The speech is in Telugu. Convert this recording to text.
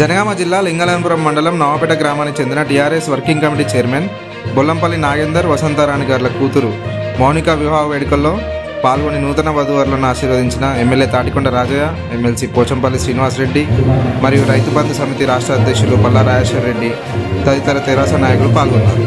జనగామ జిల్లా లింగళంపురం మండలం నవాపేట గ్రామానికి చెందిన TRS working committee chairman Bollampalli Nagender Vasantharani గారుల కూతురు మౌనిక వివాహ వేడుకల్లో పాల్గొని నూతన వధువరులను ఆశీర్వదించిన ఎమ్మెల్యే తాటికొండ రాజయ్య ఎమ్మెల్సీ పోచంపల్లి శ్రీనివాసరెడ్డి మరియు రైతు బంధు సమితి రాష్ట్ర అధ్యక్షులు పల్లా రాజేశ్వర రెడ్డి తదితర తెరాస నాయకులు పాల్గొన్నారు.